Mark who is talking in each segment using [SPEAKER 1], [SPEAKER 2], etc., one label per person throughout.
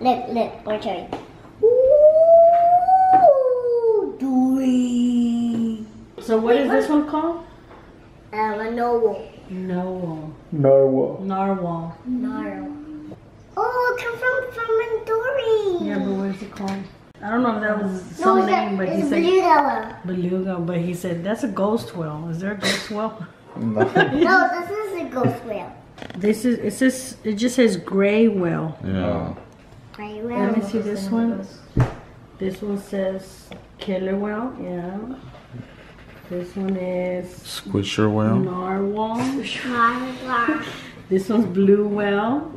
[SPEAKER 1] Look, look, I'll show you. Ooh, Dory.
[SPEAKER 2] So what is this one called?
[SPEAKER 1] Um, a narwhal.
[SPEAKER 2] Narwhal.
[SPEAKER 3] Narwhal.
[SPEAKER 2] Narwhal.
[SPEAKER 1] Narwhal. Oh, come from from a Dory.
[SPEAKER 2] Yeah, but what is it called? I don't know if that was
[SPEAKER 1] No,
[SPEAKER 2] some
[SPEAKER 1] it's
[SPEAKER 2] name,
[SPEAKER 1] a,
[SPEAKER 2] but he
[SPEAKER 1] it's a
[SPEAKER 2] said
[SPEAKER 1] beluga.
[SPEAKER 2] beluga. But he said that's a ghost whale. Is there a ghost whale?
[SPEAKER 3] No.
[SPEAKER 1] No, this is a ghost whale.
[SPEAKER 2] This is it says it just says gray whale.
[SPEAKER 4] Yeah.
[SPEAKER 1] Gray
[SPEAKER 2] Let me see this one. This one says killer whale. Yeah. This one is
[SPEAKER 4] Squisher whale.
[SPEAKER 2] narwhal.
[SPEAKER 1] Narwhal.
[SPEAKER 2] This one's blue whale.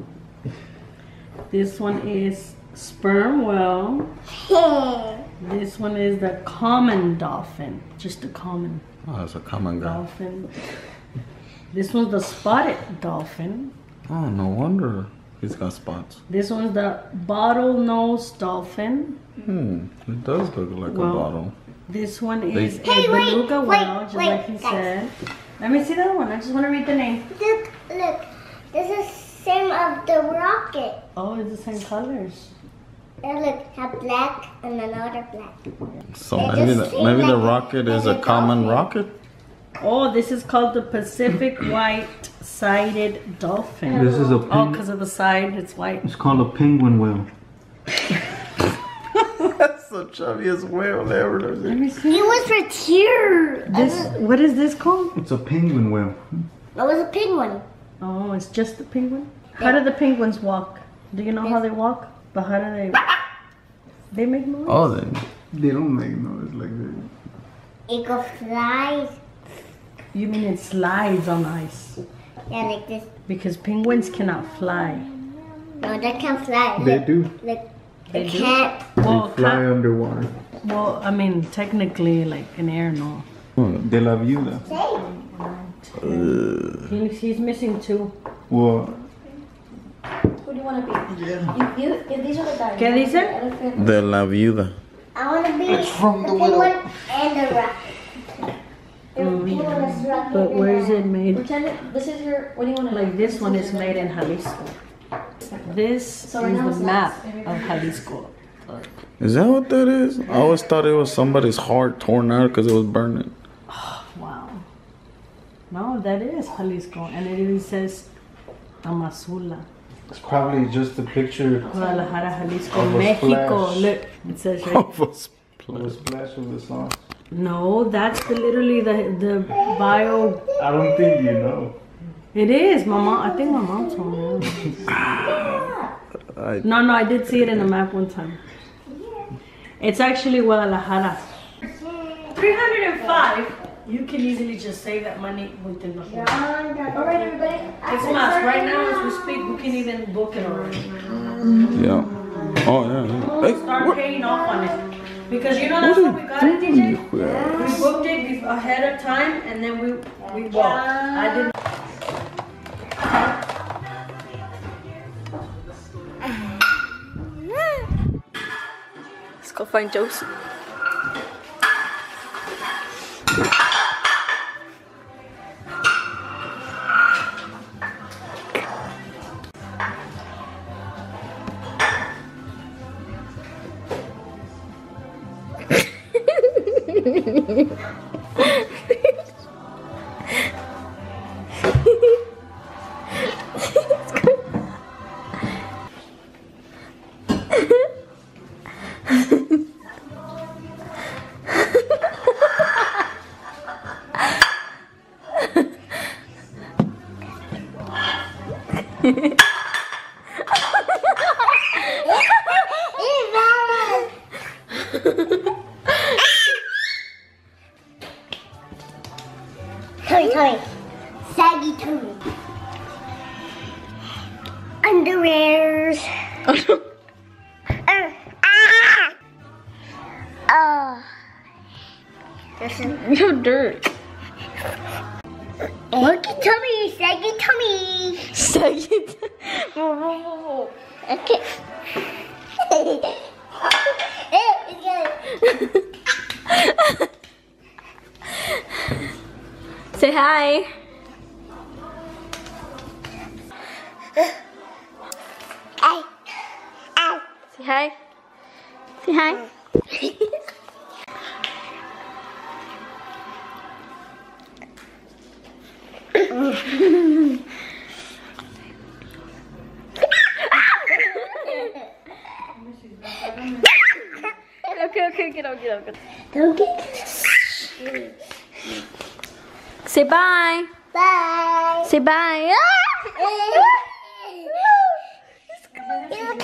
[SPEAKER 2] This one is sperm whale. This one is the common dolphin. Just the common
[SPEAKER 4] Oh, that's a common guy.
[SPEAKER 2] dolphin. This one's the spotted dolphin.
[SPEAKER 4] Oh, no wonder he's got spots.
[SPEAKER 2] This one's the bottlenose dolphin.
[SPEAKER 4] Hmm. It does look like
[SPEAKER 2] Well,
[SPEAKER 4] a bottle.
[SPEAKER 2] This one is
[SPEAKER 4] Hey,
[SPEAKER 2] a
[SPEAKER 1] wait,
[SPEAKER 2] beluga
[SPEAKER 1] wait,
[SPEAKER 2] whale, just
[SPEAKER 1] wait,
[SPEAKER 2] like he
[SPEAKER 1] guys.
[SPEAKER 2] said. Let me see that one. I just want to read the name.
[SPEAKER 1] Look, look. This is same of the rocket.
[SPEAKER 2] Oh, it's the same colors.
[SPEAKER 1] And look, have black and another black.
[SPEAKER 4] So
[SPEAKER 1] It
[SPEAKER 4] maybe the,
[SPEAKER 1] seemed
[SPEAKER 4] maybe the rocket is a
[SPEAKER 1] a
[SPEAKER 4] common
[SPEAKER 1] dolphin.
[SPEAKER 4] rocket.
[SPEAKER 2] Oh, this is called the Pacific white-sided dolphin.
[SPEAKER 3] This is a
[SPEAKER 2] Oh, because of the side, it's white.
[SPEAKER 3] It's called a penguin whale.
[SPEAKER 4] That's the chubbiest whale ever.
[SPEAKER 2] Let me see.
[SPEAKER 1] It was right here.
[SPEAKER 2] This, what is this called?
[SPEAKER 3] It's a penguin whale.
[SPEAKER 1] It was a penguin.
[SPEAKER 2] Oh, it's just the penguin. How do the penguins walk? Do you know how they walk? But how do they? They make noise.
[SPEAKER 4] Oh, then.
[SPEAKER 3] They don't make noise like that.
[SPEAKER 1] It goes flies.
[SPEAKER 2] You mean it slides on ice?
[SPEAKER 1] Yeah, like this.
[SPEAKER 2] Because penguins cannot fly.
[SPEAKER 1] No, they can fly.
[SPEAKER 3] They
[SPEAKER 1] Look,
[SPEAKER 3] do.
[SPEAKER 1] Look,
[SPEAKER 2] They
[SPEAKER 1] they
[SPEAKER 2] do?
[SPEAKER 1] can't.
[SPEAKER 2] Well,
[SPEAKER 3] Fly
[SPEAKER 2] ca-
[SPEAKER 3] underwater.
[SPEAKER 2] well, I mean, technically, like in air, no.
[SPEAKER 3] De la viuda.
[SPEAKER 2] He, he's missing two.
[SPEAKER 3] Well,
[SPEAKER 5] Who do you want to be? You, you, you, these are the guys.
[SPEAKER 2] ¿Qué dice?
[SPEAKER 5] Elephant.
[SPEAKER 4] De la viuda.
[SPEAKER 1] I want to be the penguin and the rocket. The penguin.
[SPEAKER 2] But where is it made?
[SPEAKER 5] Pretend it- this is your. What do you want to
[SPEAKER 2] Like this one is made in Jalisco. This
[SPEAKER 5] So
[SPEAKER 2] is the map of Jalisco.
[SPEAKER 4] Is that what that is? I always thought it was somebody's heart torn out because it was burning.
[SPEAKER 2] Oh, wow. No, that is Jalisco, and it even says Tamazula.
[SPEAKER 3] it's probably just a picture
[SPEAKER 2] Guadalajara, Jalisco,
[SPEAKER 3] Of a
[SPEAKER 2] Mexico.
[SPEAKER 3] splash.
[SPEAKER 2] Look, it says right.
[SPEAKER 4] Of a
[SPEAKER 3] of a
[SPEAKER 4] splash.
[SPEAKER 3] splash of the sauce.
[SPEAKER 2] No, that's the, literally the the bio.
[SPEAKER 3] I don't think you know.
[SPEAKER 2] It is. My mom. I think my mom told me.
[SPEAKER 4] I-
[SPEAKER 2] No, no, I did see it in the map one time. It's actually Guadalajara. 305. You can easily just save that money within the whole.
[SPEAKER 5] All right, everybody.
[SPEAKER 2] It's mass. Right now, as we speak, we can even book it already.
[SPEAKER 4] Yeah. Oh, yeah. yeah. Hey,
[SPEAKER 2] Start
[SPEAKER 4] what,
[SPEAKER 2] paying off on it. Because you know
[SPEAKER 4] what
[SPEAKER 2] that's
[SPEAKER 4] are
[SPEAKER 2] what we got it, DJ?
[SPEAKER 4] you ass?
[SPEAKER 2] We booked it ahead of time and then we we walked. I didn't.
[SPEAKER 5] Let's go find Joseph.
[SPEAKER 1] Tummy, tummy. Saggy tummy. Underwears. Uh, ah! Oh. This is
[SPEAKER 5] No dirt.
[SPEAKER 1] Monkey tummy, saggy tummy.
[SPEAKER 5] Second. Whoa, whoa, whoa, whoa.
[SPEAKER 1] Okay.
[SPEAKER 5] Say hi.
[SPEAKER 1] Ow. Ow.
[SPEAKER 5] Say hi. Say hi. okay, okay, get out, get out, get out.
[SPEAKER 1] Don't get.
[SPEAKER 5] Say bye.
[SPEAKER 1] Bye.
[SPEAKER 5] Say bye.
[SPEAKER 1] You're